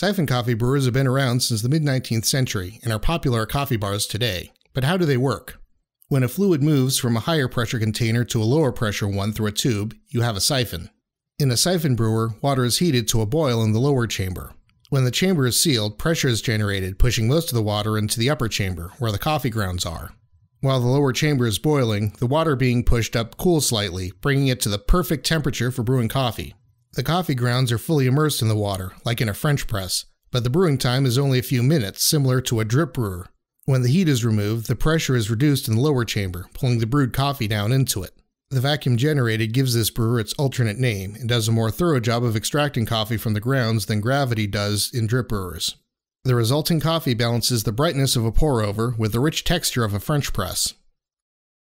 Siphon coffee brewers have been around since the mid 19th century and are popular at coffee bars today. But how do they work? When a fluid moves from a higher pressure container to a lower pressure one through a tube, you have a siphon. In a siphon brewer, water is heated to a boil in the lower chamber. When the chamber is sealed, pressure is generated, pushing most of the water into the upper chamber, where the coffee grounds are. While the lower chamber is boiling, the water being pushed up cools slightly, bringing it to the perfect temperature for brewing coffee. The coffee grounds are fully immersed in the water, like in a French press, but the brewing time is only a few minutes, similar to a drip brewer. When the heat is removed, the pressure is reduced in the lower chamber, pulling the brewed coffee down into it. The vacuum generated gives this brewer its alternate name and does a more thorough job of extracting coffee from the grounds than gravity does in drip brewers. The resulting coffee balances the brightness of a pour over with the rich texture of a French press.